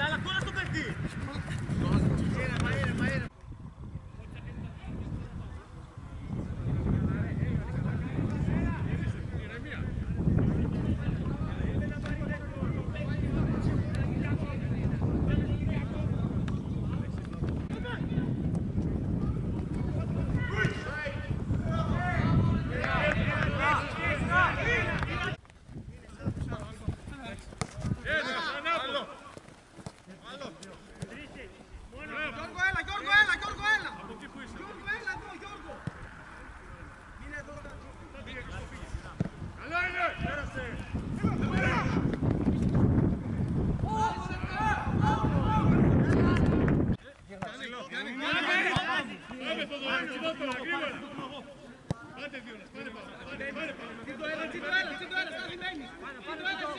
la, la cola super Bene, bene, bene. Άντε δύο, πάρε πάνω. Πάρε, πάρε, πάρε. Τι το έλα, τι το έλα, τι το έλα, σταθεί μένει. Πάρε, πάρε, πάρε.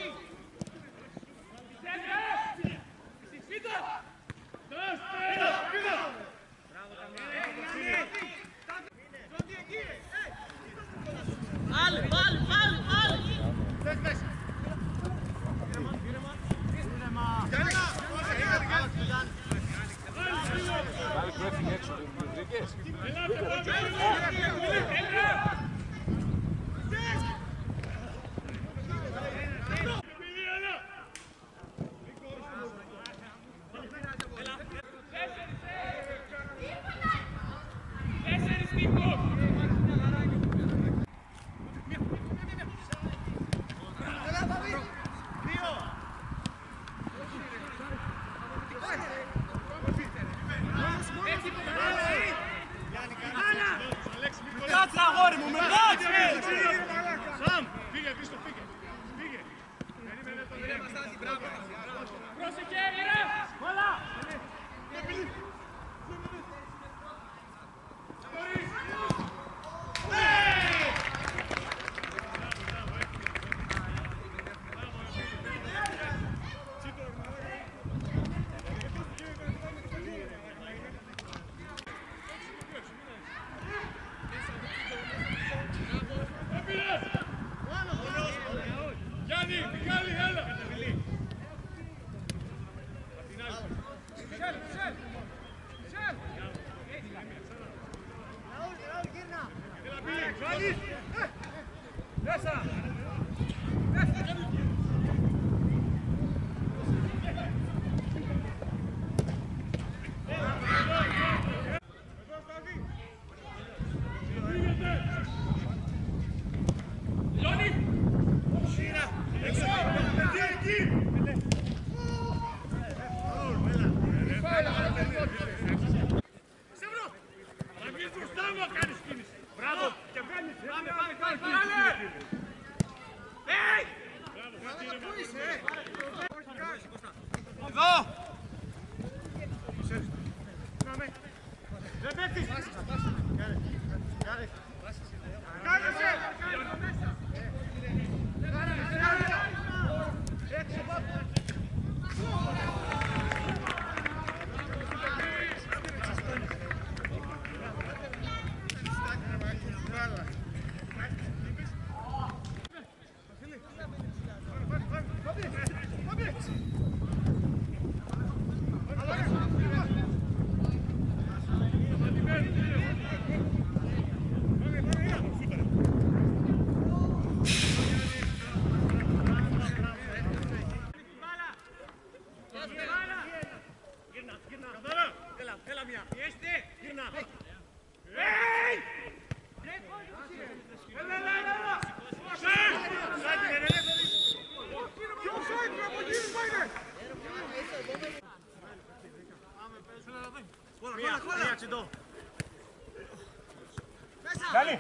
Dale.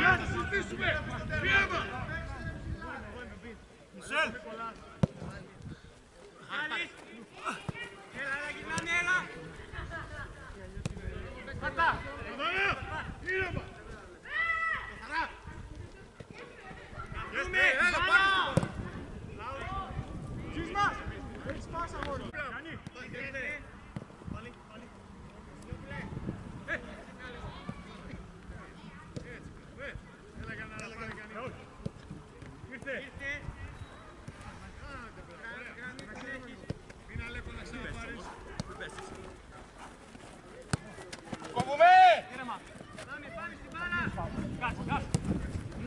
Να τα συζητήσουμε. Πιέμα. Μισελ. Άλλη. Έλα, έλα, γυρνάνε, έλα. Πατά. Πατά. Ήρεμα.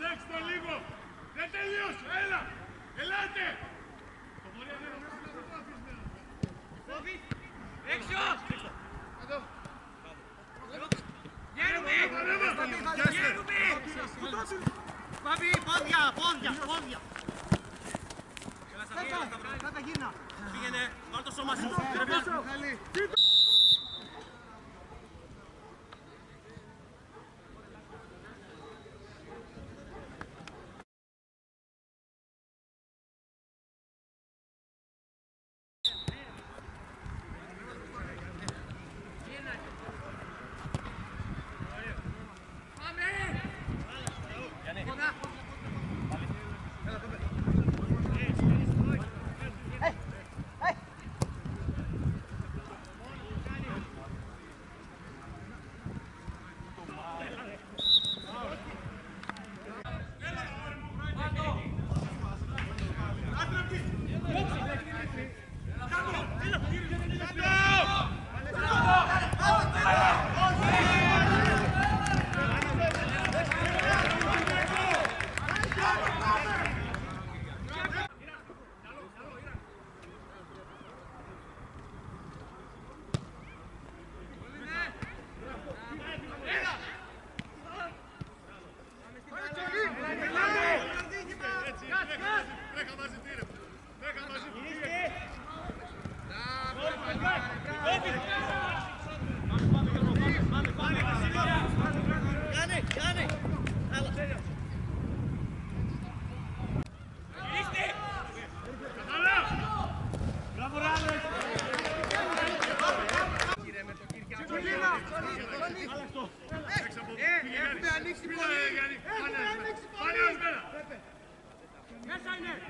Προσέξτε λίγο! Δεν τελείωσε! Έλα! Ελάτε! πόδια, πόδια. Κάτα γύρνα. Πήγαινε, βάλ το σώμα σου. Trainer.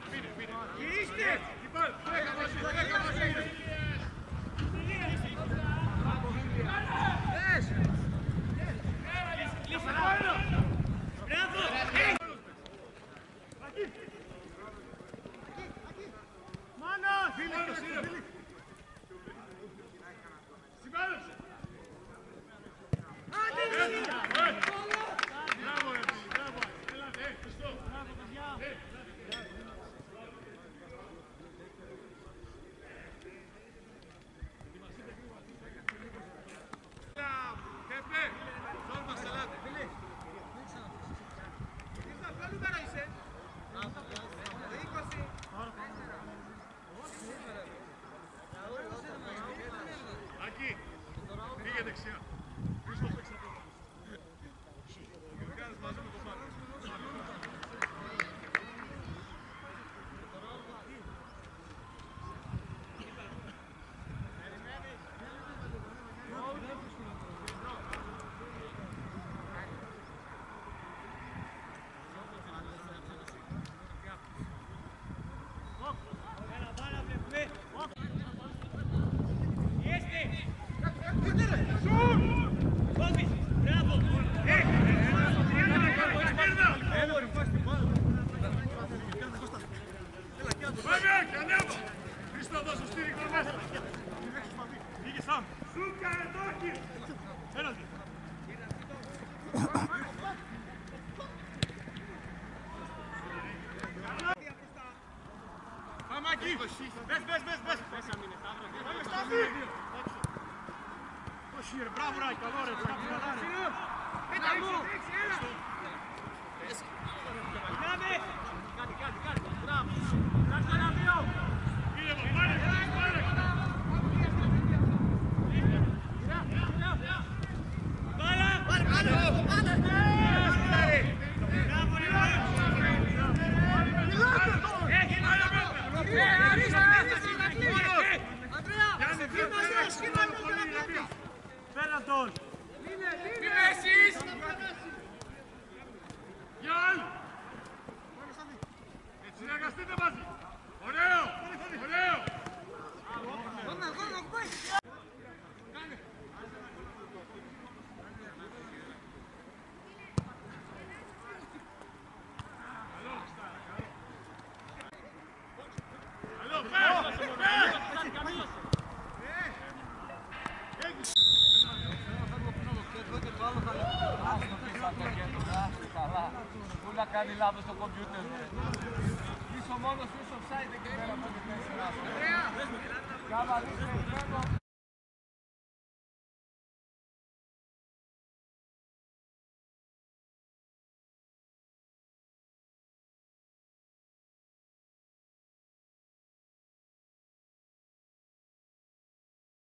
Bravo, Rai, calore! Bravo, Rai! Bravo, Rai! Πού να κάνει λάθος το κομπιούτερ μου. Είσαι ο μόνος σου offside εκεί πέρα από την 4. Ωραία. Καβαλής περιμένω.